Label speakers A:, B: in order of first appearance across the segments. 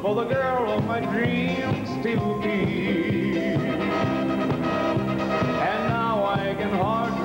A: for the girl of my dreams to be. And now I can hardly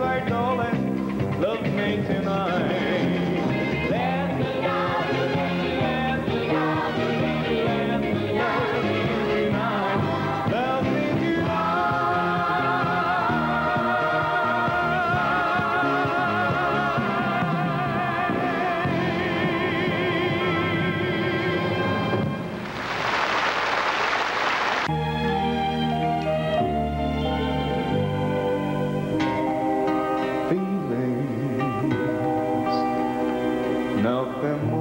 A: I
B: know. when